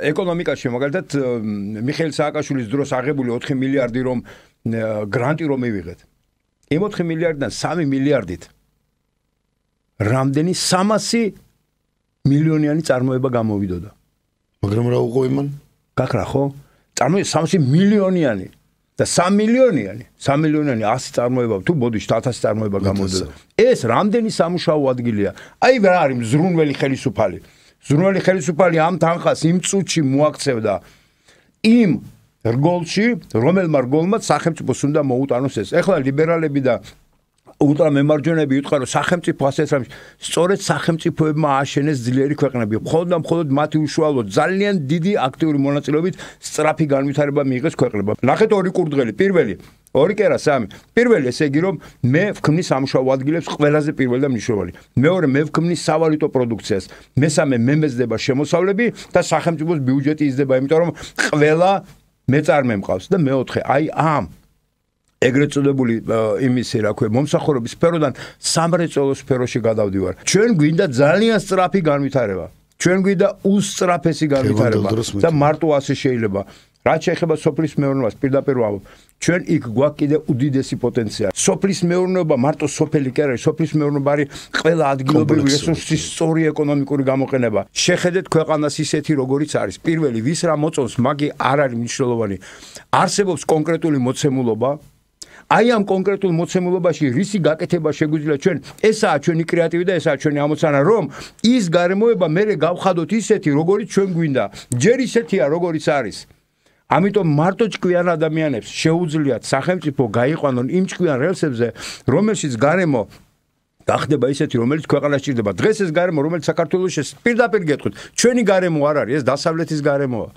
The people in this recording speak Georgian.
ეკონომიკაში მაგალითად მიხეილ სააკაშვილის დროს აღებული 4 მილიარდი რომ გრანტი რომ მივიღეთ. იმ 4 მილიარდიდან 3 მილიარდით რამდენი 300 მილიონიანი წარმოება გამოვიდოდა. მაგრამ რა უყო იმან? გაქრა ხო? წარმოე 300 მილიონიანი და 3 მილიონიანი, 3 მილიონიანი 100 წარმოება თუ ბოდიში 1000 წარმოება გამოდოდა. ეს რამდენი სამუშაო ადგილია? აი რა არის მზრუნველი ხელისუფალი? ზრუნველი ხელისუფალი ამ თანხას იმ წუთში მოაქცევდა იმ რგოლში, რომელმა რგოლმა სახელმწიფოს უნდა მოუტანოს ეს. ეხლა ლიბერალები და ულტრამემარჯვენეები უთხრა რომ სახელმწიფო ასეთ რამს სწორედ სახელმწიფოებმა ააშენეს ძლიერი ქვეყნები. მხოლოდ და მხოლოდ მათი უშუალო ძალიან დიდი აქტიური მონაწილეობით სწრაფი განვითარება მიიღეს ქვეყნებმა. ნახეთ ორი კურდღელი. პირველი ორი კერა სამი. პირველი ესე იგი რომ მე ვქმნის სამშაო ადგილებს ყველაზე პირველი და მნიშვნელოვანი. მეორე მე ვქმნის სავალუტო პროდუქციას. მესამე მე მეძდება შემოსავლები და სახელმწიფოს ბიუჯეტი იზრდება, იმიტომ რომ ყველა მეწარმე მყავს და მეოთხე აი ამ ეგრეთ წოდებული იმისი რა ქვია მომსახურების სფეროდან სამრეწველო სფეროში გადავდივარ. ჩვენ გვინდა ძალიან სწრაფი განვითარება. ჩვენ გვინდა უსწრაფესი განვითარება და მარტო ასე შეიძლება. რაც შეეხება სოფლის მეურნეობას პირდაპირ ვამბობ. ჩვენ იქ გვაქვს კიდე უდიდესი პოტენციალი. სოფლის მეურნეობა მარტო სოფელი კი არის, სოფლის მეურნეობა არის ყველა ადგილობრივი რესურსის სწორი ეკონომიკური გამოყენება. შეხედეთ ქვეყანას ისეთი როგორიც არის. პირველი ვის რა მოწონს, მაგი არ არის მნიშვნელოვანი. არსებობს კონკრეტული მოცემულობა, აი ამ კონკრეტულ მოცემულობაში რისი გაკეთება შეგვიძლია ჩვენ ესაა ჩვენი კრეატივი და ესაა ჩვენი ამოცანა რომ ის გარემოება მე გავხადოთ ისეთი როგორიც ჩვენ გვინდა ჯერ ისეთია როგორიც არის ამიტომ მარტო ჭკვიან ადამიანებს შეუძლიათ სახელმწიფო გაიყვანონ იმ ჭკვიან რელსებზე რომელშიც გარემო გახდება ისეთი რომელიც ქვეყანას ჭირდება. დღეს ეს გარემო რომელიც საქართველოს შეს პირდაპირ გეტყვით. ჩვენი გარემო არ არის ეს დასავლეთის გარემოა